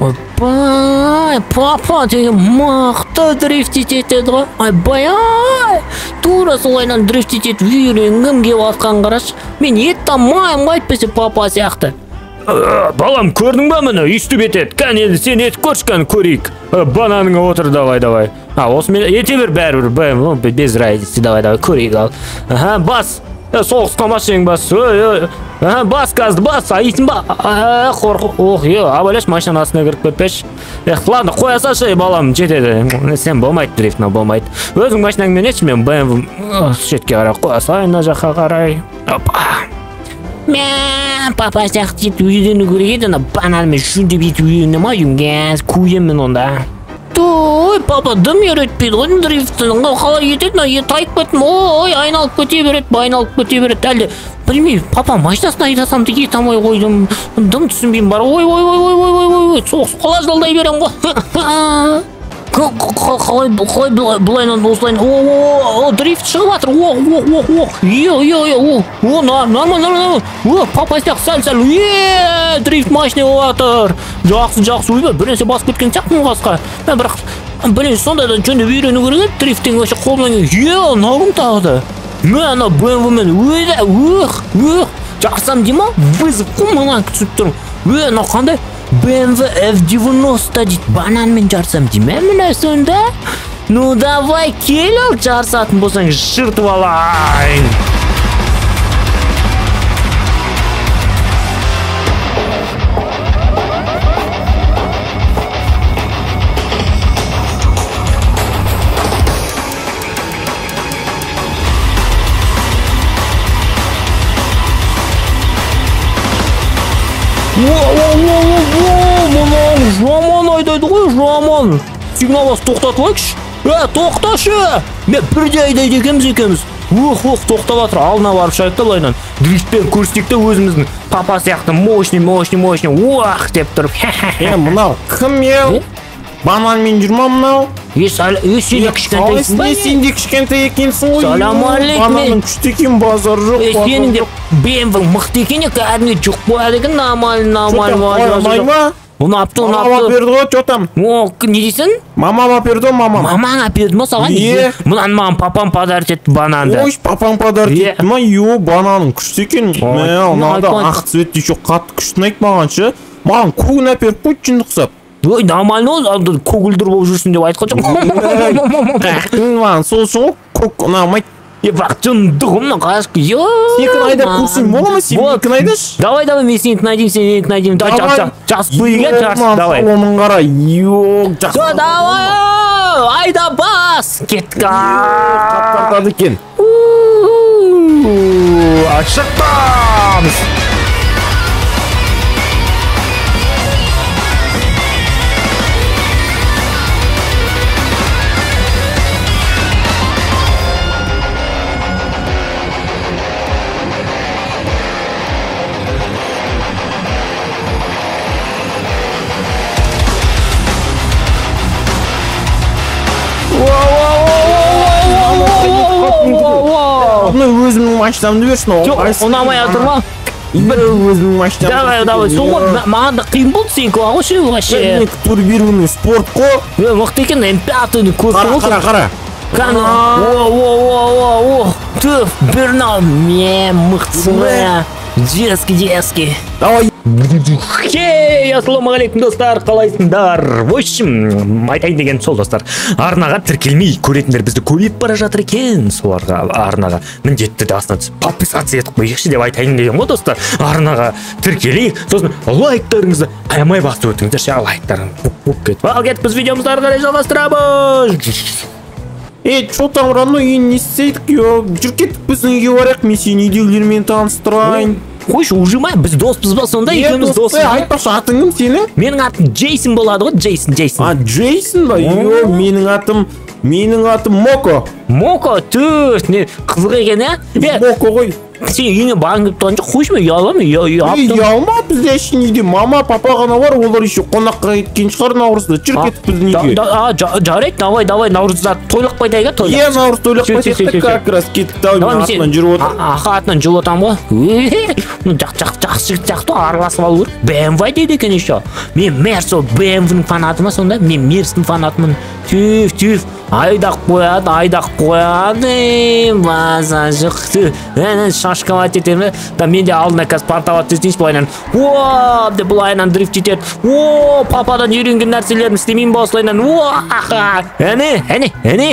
ойбай папа деген мықты дрифт етеді ғой ойбай ай тура солайынан дрифт етіп үйренгім келіп жатқанын қарашы. Мен ет алмаймын ғой әйтпесе папа сияқты. Ә, балам көрдің ба міне өйстіп етеді. Кәне енді сен етіп көрші кәне көрейік. Ә, бананыңа отыр давай давай. А осымен ете бер бәрібір без разницы давай давай көрейік ал. Аха бас. Ә, соғысқа машинаң бас. Ой аха бас газды бас. Айттым ба А, қорқу ох е абайлашы машинаның астына кіріп кетпеші эх ладно қоя салшы балам жетеді. Сен болмайды дрифт болмайды. Өзің машинаңмен етші мен бмв шетке қарай қоя салайын мына жаққа қарай. Опа. Мә папа сияқты етіп үйрену керек еді ана бананмен жүндеп етіп үйрене ма куемін мен онда ой папа дым үйретпейді ғой дрифт қалай етеді мына тайып кеттім ой айналып кете береді айналып кете береді. Әлде білмеймін папа машинасын айдасам да кете алмай қойдым. Дым түсінбеймін бар ой ой ой ой ой ой ой соғысып қала жалдай беремін ғой. қалай қалай былай- осылайынан о о дрифт шығып жатыр о о о о е е е о о нормально нормально о папа сияқты сәл сәл е дрифт машина болып жатыр жақсы жақсы ойбай бір нәрсе басып кеткен сияқтымын қасқа мә бірақ блин сонда да жөндеп үйрену керек еді дрифт деген вообще қолымнан е мынау кім тағы да мә ана бмв мен өзі ух ух. Жарысам дей ма вызов қой мына түсіп тұрмын е мынау қандай BMW F90 дейді бананмен жарысам дей ма мына сонда? Ну давай кел ал жарысатын болсаң жыртып алайын. Мынау жаман сигналбас тоқтатып алайықшы ә тоқташы. Мен бірде айдайды екенбіз екеуміз ух ух тоқтап жатыр. Алдына барып шығайық та былайынан дрифтпен көрсетейік өзіміздің. Папа сияқты мощный мощный мощный. Уах деп тұрып. Е мынау кім е? Бананмен жүр ма мынау? Е сен де кішкентайсың ба? Не сен де кішкентай екенсің ғой. Саламалейкум. бананың күшті екен базар жоқ е сенің де бмв мықты екен кәдімгі қояды екен қоймай нормально ма ұнапты мама ұнапты берді ғой че там? О не дейсің? Мама берді ғой мамам мамаң әперді ма саған? Е. мынаны маған папам подарить етті бананды ой папаң подарок Е. етті ма? Ё бананың күшті екен. Мә мынада ақ цветті еще қатты күшті ұнайды маған ше. Маған көгін әперіп қойшы жынды ұқсап ой нормально ғой көгілдір болып жүрсің деп айтқан жоқпын. Маған сол үшін ғой көк ұнамайды ебақчың на қашып ё екі айдап көрсең бола ма сен давай давай мен сені найдем, сен найдем. Давай, давай. час, час, плейге час, давай. Соломон қара ё жақсы давай. Айда бас кеттік қатты тартады өзімнің машинамды берші мынау жоқ ұнамай жатыр ма бір өзімнің машинамды давай давай сол ғой м- маған да қиын болды сенікі вообще вообще турбированный спорт қой е мықты екен м пятыны көрдің қара ғой қара қара Кәне, о, о, о, о, о, түф, бір мынау, ме, мықтысың ғой, а. Детский, детский. давай Хей ассалаумағалейкум достар қалайсыңдар? В общем айтайын деген сол достар. Арнаға тіркелмей көретіндер бізді көбейіп бара жатыр екен. Соларға арнаға міндетті астына түсіп подписаться етіп қояйықшы деп айтайын деген ғой достар. Арнаға тіркелейік. Сосын лайктарыңызды аямай басып өтіңіздер ше лайктарың буп буп кетіп ал кеттік біз видеомызды ары қарай жалғастырамыз. Ей че там родной үйін не істейдік ё жүр кеттік біздің үйге барайық мен сені үйдегілермен таныстырайын. Қойшы ужимай біз доспыз ба сонда? Е екеуміз дос доспыз. Айтпашы атың кім сенің менің атым джейсон болады ғой джейсон джейсон. А джейсон ба? Ё менің атым менің атым моко. Моко түф не қызық екен иә моко ғой. сен үйіңе барғың келіп тұрған жоқ қойшы мен ей ұялып ұялма бізде ештеңе үйде. Мама папа ғана бар олар еще қонаққа кеткен шығар наурызда. Жүр кеттік біздің үйге. жарайды давай давай наурызда тойлап қайтайық иә тойлап. Иә наурыз тойлап қайтайық как раз кеттік давай мен артынан жүріп отырмын. аха атынан жүріп отырамын ғой. Жақсы жігіт сияқты ғой араласып алу керек. бмв дейді екен еще. Мен мерс ол бмвның фанаты ма сонда. Мен мерстің фанатымын. Түйф түйф айдап қояды айдап қояды баса жұқты әне шашкалать етемін да мен де алдына қазір портовать істейінші былайынан о деп былайынан дрифт етеді о пападан үйренген нәрселерімді істемеймін ба осылайынан о әне әне әне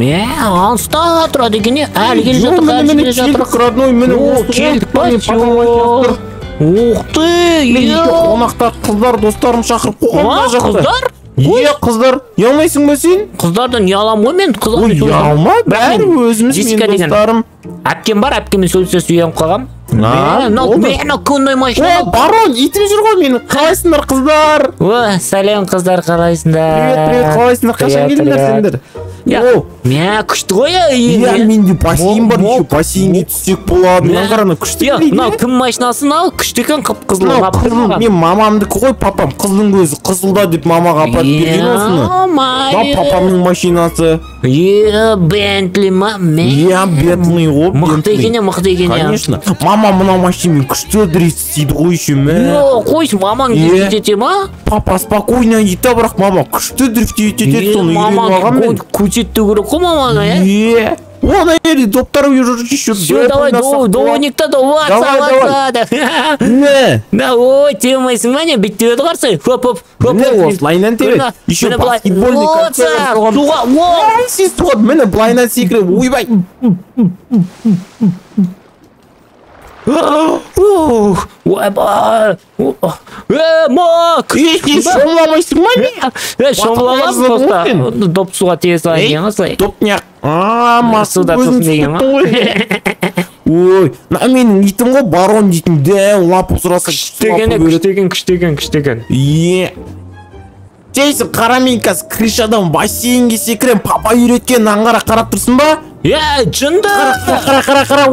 Мә, алыста тұрады екен не? Әлі келе жатыр, әлі келе жатыр. келдік родной міне келдік. Ух ты! қонақтар қыздар достарым шақырып қойған мына жақта қыздар? иә қыздар ұялмайсың ба сен Қыздардан ұяламын ғой мен. ой Қыздардан ұялма бәрі өзіміз мен достарым әпкем бар, әпкеммен сөйлесе ұялып қалғанмын. Мынау мені күндай о машина. барон итім жүр ғой менің қалайсыңдар қыздар О, сәлем қыздар, қалайсыңдар? привет привет қалайсыңдар қашан келдіңдер сендер О Мә, күшті ғой иә. иә менде бассейн бар еще бассейнге түссек болады мына қара мына күшті Иә, мынау кім машинасы мынау? Күшті екен, мынау тұр қызыл маған. мен мамамдікі ғой папам қыздың көзі қызылда деп мамаға апарып берген осыны Иә, мына май. папамның машинасы Иә, Бентли ма? Мә. иә бентли ғой Мықты екен, иә, мықты екен. иә. конечно мама мына машинамен күшті дрифт істейді ғой еще мә қойшы, мамаң Иә. дрифт ете ма? папа спокойно дейді да бірақ мама күшті дрифт етеді Е, соны үйреніп мамаң алған мен кө- көрсету керек қой мамаңа, иә? Вон әйелі доптар жүр еще Все, давай, до, доникта, давай, давай, Не Да, ой, темайсың ба не? бүйтіп еді қарсы. Хоп, хоп, хоп. Хоп. тебеді Міне, еще баскетбольный концерт суға, о! Ай, сен суға міне былайынан секіріп ойбай Ух, ойбай. Е, мак! Ей, шомыламайсың ба не Батып просто. Доп суға тие салайын деген осылай. А масы Суда көзім тұрсын деген ой мына менің итім ғой барон дейтін дәу лапы сұраса Күштеген, күштеген, күштеген, күштеген. е. Джейсон қара мен қазір крышадан бассейнге секірем. Папа үйреткен қара қарап тұрсың ба? Е, жынды! қара қара қара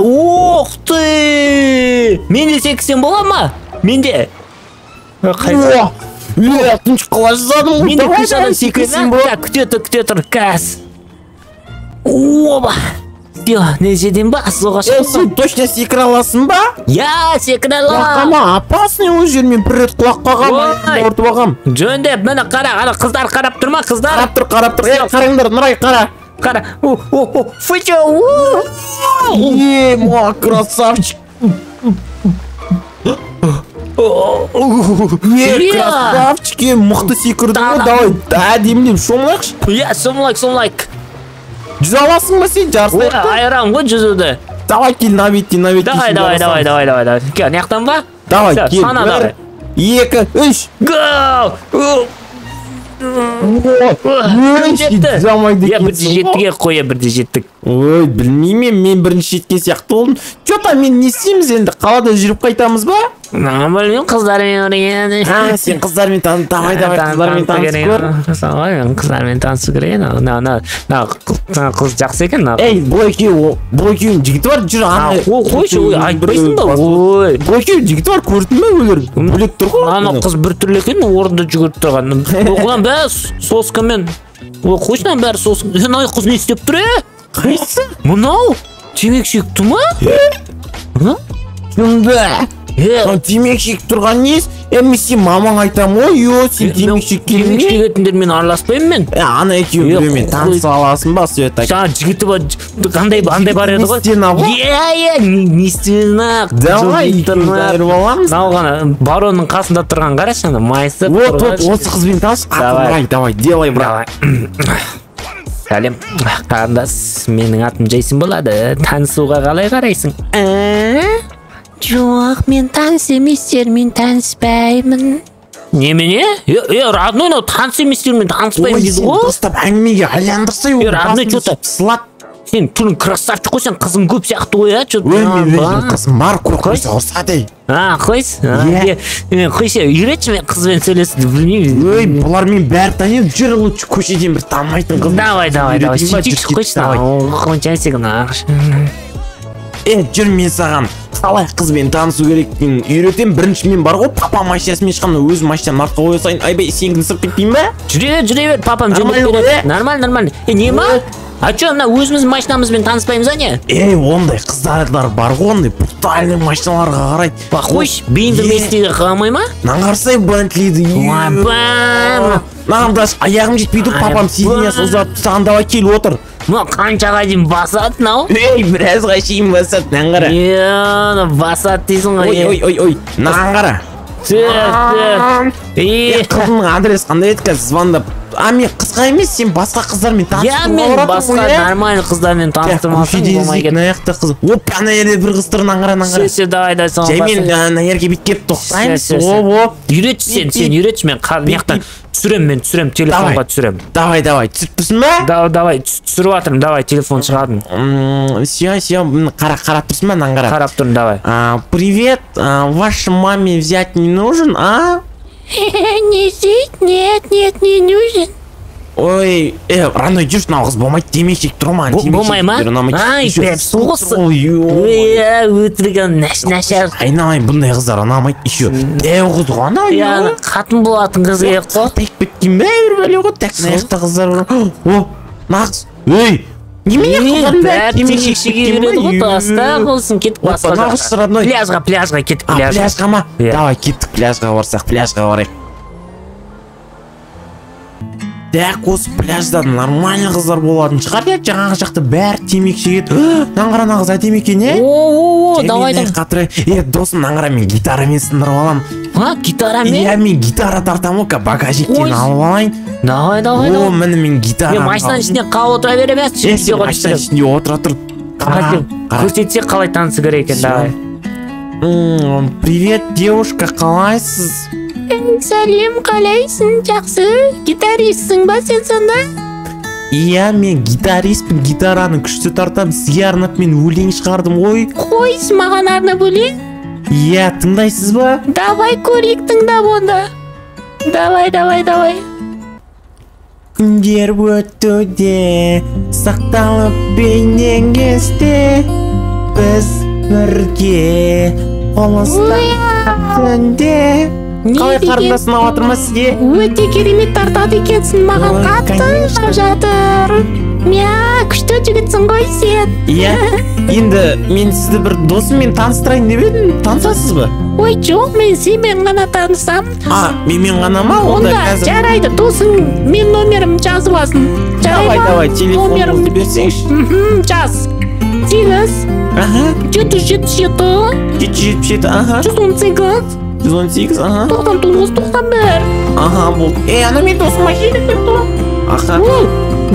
Ух ты! Мен де сексен бола ма? Мен де. Қай- Уа! Е, тыныш қала жаздадым ғой Мен секірсең да? болады. Так, күте тұр, күте тұр, кәс. Оба! Все, не жерден ба? Суға шығып сен точно секіре аласың ба Я секіре аламын. опасный ол жер мен бір рет құлап қалғанмын ауыртып алғанмын Жөндеп, міне қара, қара, қыздар қарап тұр ма, қыздар? қарап тұр қарап тұр ей қараңдар нұрай қара Қара. Фычо. е красавчик е Е. красавчик е мықты секірдің ғой давай әдемілеп шомылайықшы Иә, сомлайк, сомлайк. жүзе аласың ба сен жарысайық та айран ғой жүзуді. давай кел на бетте на бетте Давай, давай, давай, давай, давай, давай. Кел, мынаяқтан ба? давай кел бір екі үш Гоу! Жетті. Иә, бірде екенсің ғой. жеттік, қоя бірде жеттік. Ой білмеймін мен бірінші жеткен сияқты болдым че там мен не істейміз енді қалада жүріп қайтамыз ба Мен білмеймін, қыздармен бірге. а сен қыздармен давай давай қыздармен танысып көр көр. Қыздармен танысу керек. Мына, мына, мына қыз- қыз жақсы екен. мына. ей бұл екеуі бұл екеуінің жігіті бар жүр ана қойшы, ой, айтпайсың ба? Ой. бұл екеуінің жігіті бар көрдің бе өлер бөлек тұр ғой Ана қыз бір түрлі екен, орында жүгіріп тұрған. Оған бәрі соскамен. Ой, қойшы мынаның бәрі соска. Е, Мына қыз не істеп тұр, е? Қайсысы Мынау? темекі ма? Мына? сонда Е, Мынау темекі шегіп тұрған несі е мен сен мамаң айтамын ғой. Йо сен темекі шеккенің темекі не? шегетіндермен араласпаймын мен. е ана екеуі Е, біреумен таныса аласың ба света жаңа жігіті бар қандай андай бар еді ғой? Нестена ғой? иә иә нестена давай екеуімізді айырып аламыз. Мынау ғана баронның қасында тұрған қарашы ана майысып вот вот осы қызбен таныс. Давай. давай давай делай брат. Давай. Сәлем қарындас менің атым джейсон болады. Танысуға қалай қарайсың? Жоқ мен таныс еместермен таныспаймын. Немене? Е родной мынау таныс еместермен таныспаймын дейді ғой. дұрыстап әңгімеге айландырсай Е, родной, чё-то- сылат сен түрің красавчик қой сен қызың көп сияқты ғой а? Че қызым Қой. қойса ұрсады ей а қойсын А, Иә. қойшы үйретші мен қызбен сөйлесуді білмеймін ой бұлар мен бәрі таниды жүр лучше көшеден бір танымайтын қыз давай давай давай сөйтейікші қойшы давай. қончасың е жүр мен саған қалай қызбен танысу керектігін үйретемін. Бірінші мен бар ғой папа машинасымен шығамын өзім машинамды артқа қоя салайын. Айбай сенікін сырып кетпейін ба? Жүре бер жүре бер папам жөндеп береді нормально нормально. Е не ма? А че мына өзіміздің машинамызбен таныспаймыз ба не? Ей ондай қыздар бар ғой ондай брутальный машиналарға қарайды қойшы бейінді Е. местеге қалмай ма? Мынаны қарасай бентлиді маған даже аяғым жетпейді ғой папам сиденьясын тастаған давай кел отыр. Мынау қаншаға дейін басады мынау ей біразға шейін басады мынаны қара е басады дейсің ғой ой ой ой ой мынаған қара қызымның адресі қандай еді қазір? Звондап. А мен қызға емес сен басқа қыздармен иә таныстыруға мен басқа иә нормальный қыздармен таныстырмасаң болмай кетті. жақта қыз. Опа ана жерде бір қыз тұр қара мынаны все все давай давай соған жай мен ана жерге бүйтіп келіп тоқтаймыз. все. оп оп. Үйретші сен сен үйретші мен мына жақтан түсіремін мен түсіремін телефонға Давай. түсіремін давай давай түсіп тұрсың ба давай давай түс- түсіріп жатырмын давай телефон шығардым М, все все мына қара қарап тұрсың ба мынаны қара қарап тұрмын давай А, привет, а, вашей маме взять не нужен, а? не здесь нет нет не нужен Ой, э, рано жүрші мынау қыз болмайды темешек тұр ма Бо- болмай ма? Ай, ой өтірік нәш нашар айналайын бұндай қыздар ұнамайды еще дәу қыз ғой анау иә қатын болатын қыз керек қой тек біткен бәрі бәле ғой тек мына жақта қыздар бар о мына қыз ей немене болсын кеттік басқа жаққа пляжға пляжға кеттік а пляжға пляжға ма? Иә. давай кеттік пляжға барсақ пляжға барайық так осы пляжда нормальный қыздар болатын шығар иә. Жаңағы жақта бәрі темекі шегеді. Мынаны қара мына қыз әдемі екен иә о давай е досым мынаны қара мен гитарамен сындырып аламын. А гитарамен? Иә мен гитара тартамын ғой багажниктен алып алайын. Давай давай о міне мен гитара мен машинаның ішінде қалып отыра бере сен машинаның ішінде отыра тұр. Көрсетсе қалай танысы керек екен давай. Привет девушка қалайсыз? Сәлем қалайсың жақсы гитаристсің ба сен сонда иә мен гитаристпін гитараны күшті тартамын сізге арнап мен өлең шығардым ғой қойшы маған арнап өлең иә тыңдайсыз ба давай көрейік тыңдап онда давай давай давай күндер өтуде сақталып бейнең есте біз бірге қол түнде қалай қарындас ұнап жатыр ма сізге? Өте керемет тартады екенсің маған қатты ұнап жатыр. Мя күшті жігітсің ғой сен. Иә енді мен сізді бір досыммен таныстырайын деп едім. Танысасыз ба? Ой жоқ мен сенімен ғана танысам. А менімен ғана ма? Онда қазір жарайды досың мен номерімді жазып алсын жарай давай ма? давай телефоныңызды берсеңізші. Жаз. Сегіз. Аха. Жеті жүз жетпіс жеті. Жеті жүз жетпіс жеті аха. Жүз он сегіз. Жүз он сегіз аха тоқсан тоғыз тоқсан бір аха болды е ана менің досым машина тұр аха ол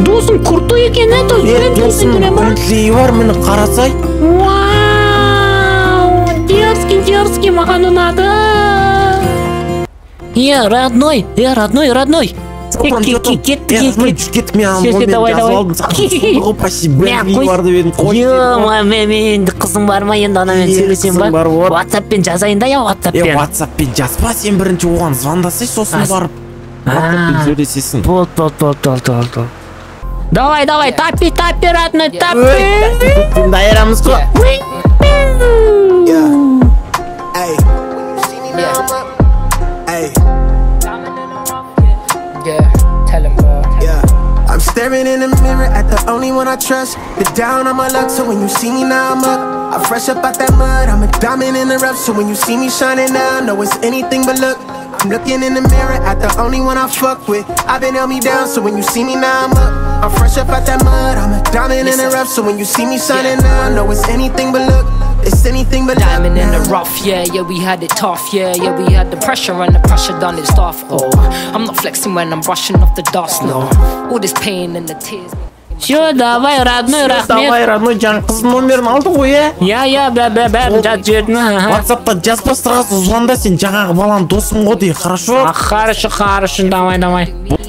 досың крутой екен е то е жүрем досым бентлиі бар міне қарасай вау дерзкий дерзкий маған ұнады е родной е родной родной. Кеттік кеттік мен давай, бентлиі қой. бар ма енді анамен сөйлесем ба қызым ватсаппен жазайын да я ватсаппен ватсаппен жазба сен бірінші оған звондасай сосын барып ватсаппен сөйлесесің болды болды болды болды давай давай тапи тапи родной тапи дайырамыз ғой Hey. Staring in the mirror at the only one I trust. The down on my luck, so when you see me now I'm up. I fresh up out that mud, I'm a diamond in the rough. So when you see me shining now, know it's anything but luck. I'm looking in the mirror at the only one I fuck with. I've been held me down, so when you see me now I'm up. I'm fresh up out that mud, I'm a diamond in the rough. So when you see me shining now, know it's anything but luck. It's anything but. Diamond in the rough, yeah, yeah, we had it tough, yeah, yeah, we had the pressure and the pressure done its stuff. Oh, I'm not flexing when I'm brushing off the dust, no. All this pain and the tears. все давай родной рахмет давай родной жаңа қыздың номерін алдың ғой иә иә иә бә- бә- бәрін жазып жібердім аха. ватсапта жазбастырған звонда сен жаңағы баланың досым ғой дей хорошо А, хорошо хорошо давай давай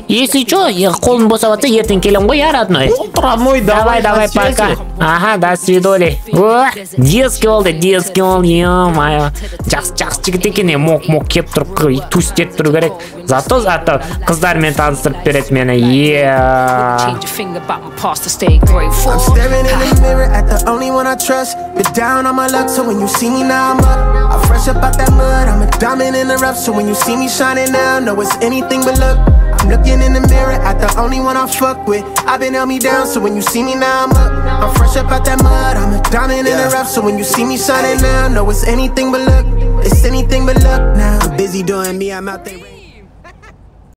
если чё я қолым босап жатса ертең келемін ғой я родной. Промой, давай давай пока. Ага до свидания. О детский болды детский болды е мое жақсы жақсы жігіт екен е моқ моқ келіп тұрып тустеп тұру керек зато зато қыздармен таныстырып береді мені. I'm fresh up out that mud, I'm a diamond in the rough. So when you see me shining now, know it's anything but luck. I'm looking in the mirror at the only one I fuck with. I've been held me down, so when you see me now, I'm up. I'm fresh up out that mud, I'm a diamond in the rough. So when you see me shining now, know it's anything but luck. It's anything but luck now. I'm busy doing me, I'm out there.